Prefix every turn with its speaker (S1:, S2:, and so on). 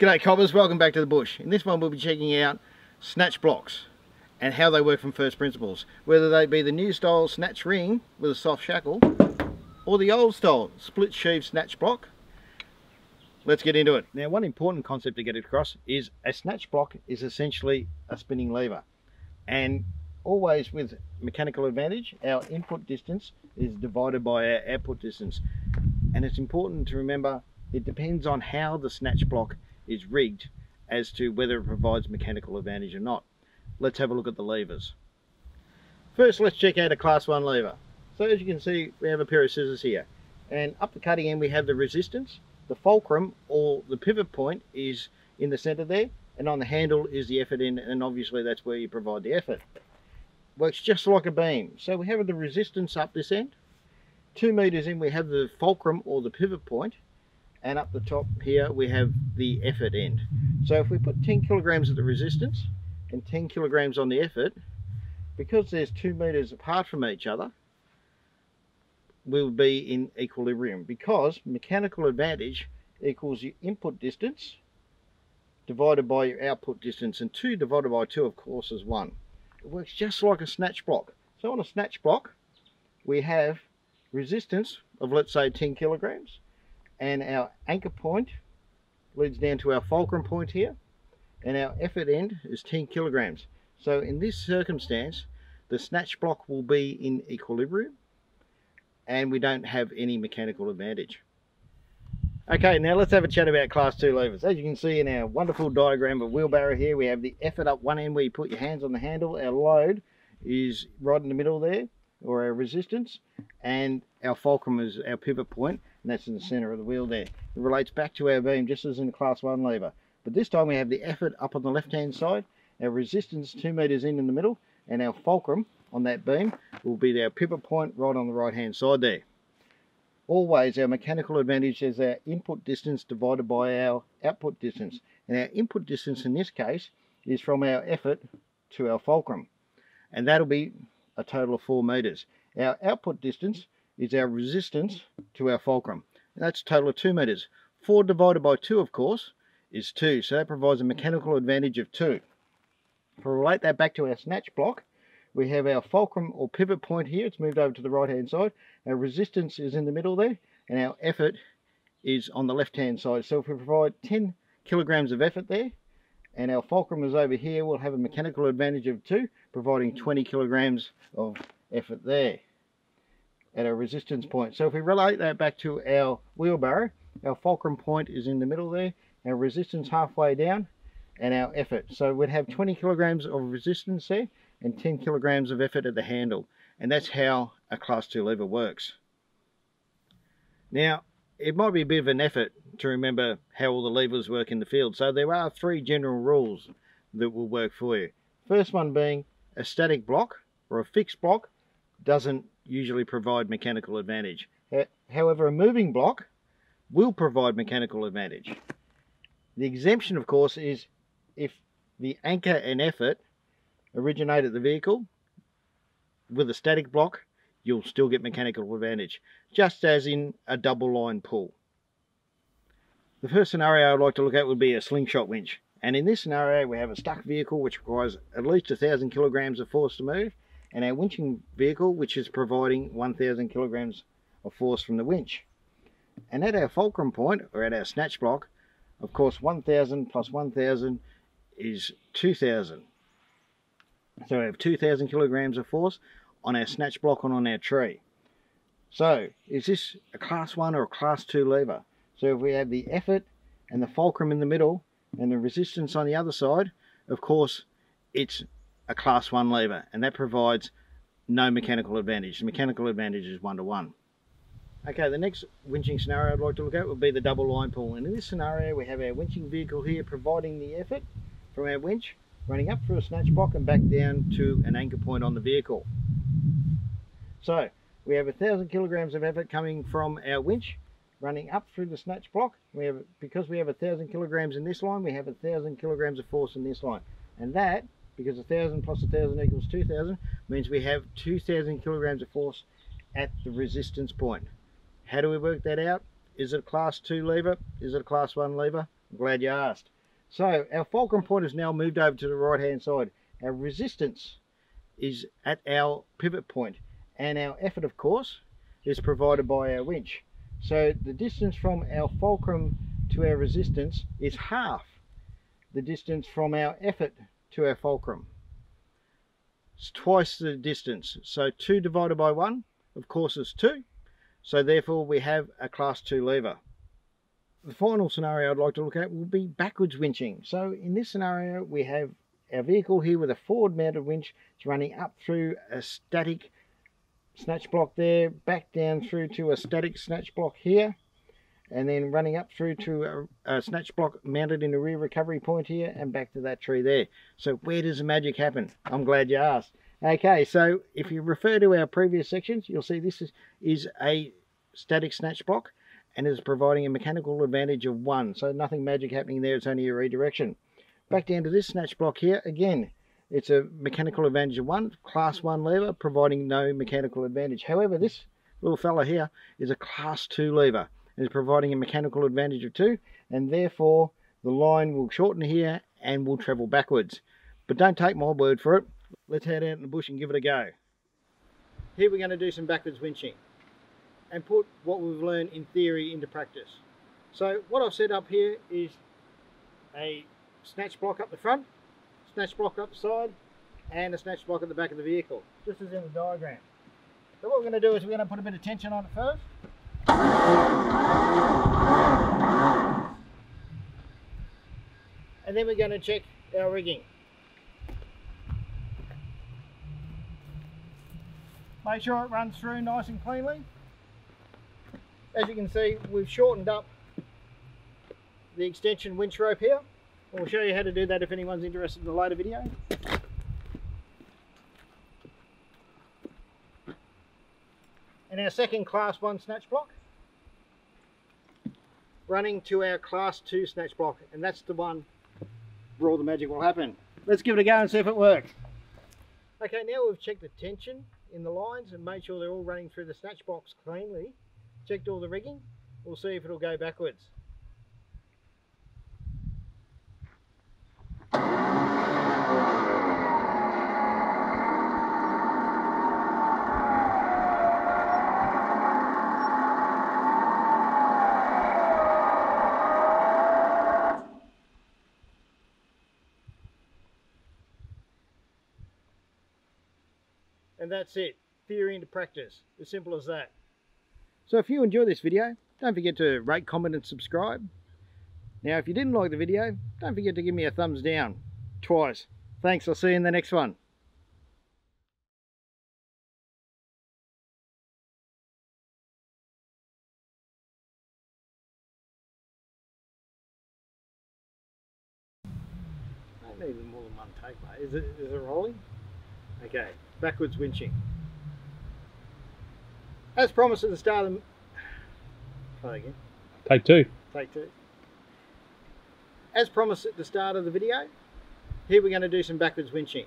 S1: G'day cobbers, welcome back to the bush. In this one we'll be checking out snatch blocks and how they work from first principles. Whether they be the new style snatch ring with a soft shackle or the old style split sheave snatch block. Let's get into it. Now one important concept to get across is a snatch block is essentially a spinning lever and always with mechanical advantage our input distance is divided by our output distance and it's important to remember it depends on how the snatch block is rigged as to whether it provides mechanical advantage or not. Let's have a look at the levers. First let's check out a class 1 lever. So as you can see we have a pair of scissors here and up the cutting end we have the resistance, the fulcrum or the pivot point is in the center there and on the handle is the effort end and obviously that's where you provide the effort. Works just like a beam. So we have the resistance up this end. Two meters in we have the fulcrum or the pivot point and up the top here we have the effort end. So if we put 10 kilograms of the resistance and 10 kilograms on the effort, because there's two meters apart from each other, we'll be in equilibrium because mechanical advantage equals your input distance divided by your output distance and 2 divided by 2 of course is 1. It works just like a snatch block. So on a snatch block we have resistance of let's say 10 kilograms and our anchor point leads down to our fulcrum point here and our effort end is 10 kilograms. So in this circumstance the snatch block will be in equilibrium and we don't have any mechanical advantage. Okay now let's have a chat about class 2 levers as you can see in our wonderful diagram of wheelbarrow here we have the effort up one end where you put your hands on the handle. Our load is right in the middle there or our resistance and our fulcrum is our pivot point and that's in the center of the wheel there. It relates back to our beam just as in the class 1 lever. But this time we have the effort up on the left hand side, our resistance 2 meters in in the middle, and our fulcrum on that beam will be our pivot point right on the right hand side there. Always our mechanical advantage is our input distance divided by our output distance. And our input distance in this case is from our effort to our fulcrum. And that'll be a total of 4 meters. Our output distance is our resistance to our fulcrum. That's a total of 2 meters. 4 divided by 2, of course, is 2. So that provides a mechanical advantage of 2. If we relate that back to our snatch block, we have our fulcrum or pivot point here. It's moved over to the right hand side. Our resistance is in the middle there. And our effort is on the left hand side. So if we provide 10 kilograms of effort there, and our fulcrum is over here, we'll have a mechanical advantage of 2, providing 20 kilograms of effort there at a resistance point. So if we relate that back to our wheelbarrow, our fulcrum point is in the middle there, our resistance halfway down, and our effort. So we'd have 20 kilograms of resistance there and 10 kilograms of effort at the handle. And that's how a class 2 lever works. Now, it might be a bit of an effort to remember how all the levers work in the field. So there are three general rules that will work for you. First one being a static block or a fixed block doesn't usually provide mechanical advantage. However, a moving block will provide mechanical advantage. The exemption, of course, is if the anchor and effort originate at the vehicle with a static block, you'll still get mechanical advantage, just as in a double line pull. The first scenario I'd like to look at would be a slingshot winch. And in this scenario, we have a stuck vehicle which requires at least a thousand kilograms of force to move and our winching vehicle which is providing 1000 kilograms of force from the winch. And at our fulcrum point or at our snatch block of course 1000 plus 1000 is 2000 so we have 2000 kilograms of force on our snatch block and on our tree. So is this a class 1 or a class 2 lever? So if we have the effort and the fulcrum in the middle and the resistance on the other side of course it's a class 1 lever and that provides no mechanical advantage. The mechanical advantage is one to one. Okay, the next winching scenario I'd like to look at would be the double line pull. And in this scenario, we have our winching vehicle here providing the effort from our winch, running up through a snatch block and back down to an anchor point on the vehicle. So, we have a thousand kilograms of effort coming from our winch, running up through the snatch block. We have, because we have a thousand kilograms in this line, we have a thousand kilograms of force in this line. And that because a thousand plus a thousand equals 2000 means we have 2000 kilograms of force at the resistance point how do we work that out is it a class 2 lever is it a class 1 lever I'm glad you asked. So our fulcrum point has now moved over to the right hand side. Our resistance is at our pivot point and our effort of course is provided by our winch. So the distance from our fulcrum to our resistance is half the distance from our effort to our fulcrum. It's twice the distance. So 2 divided by 1, of course, is 2. So therefore we have a class 2 lever. The final scenario I'd like to look at will be backwards winching. So in this scenario we have our vehicle here with a forward mounted winch. It's running up through a static snatch block there, back down through to a static snatch block here, and then running up through to a, a, snatch block mounted in a rear recovery point here, and back to that tree there. So where does the magic happen? I'm glad you asked. Okay, so if you refer to our previous sections, you'll see this is, is a static snatch block and is providing a mechanical advantage of one. So nothing magic happening there, it's only a redirection. Back down to this snatch block here, again, it's a mechanical advantage of one, class one lever, providing no mechanical advantage. However, this little fella here is a class two lever is providing a mechanical advantage of two, and therefore the line will shorten here and will travel backwards. But don't take my word for it. Let's head out in the bush and give it a go. Here we're going to do some backwards winching and put what we've learned in theory into practice. So what I've set up here is a snatch block up the front, snatch block up the side, and a snatch block at the back of the vehicle, just as in the diagram. So what we're going to do is we're going to put a bit of tension on it first. And then we're going to check our rigging. Make sure it runs through nice and cleanly. As you can see we've shortened up the extension winch rope here. We'll show you how to do that if anyone's interested in a later video and our second class 1 snatch block running to our class 2 snatch block and that's the one where all the magic will happen let's give it a go and see if it works okay now we've checked the tension in the lines and made sure they're all running through the snatch blocks cleanly checked all the rigging. We'll see if it'll go backwards. And that's it. Theory into practice. As simple as that. So if you enjoy this video, don't forget to rate, comment and subscribe. Now if you didn't like the video, don't forget to give me a thumbs down. Twice. Thanks, I'll see you in the next one. I need more than one take, mate. Is it, is it rolling? Okay, backwards winching. As promised at the start of the... Try again.
S2: Take two.
S1: Take two. As promised at the start of the video, here we're going to do some backwards winching.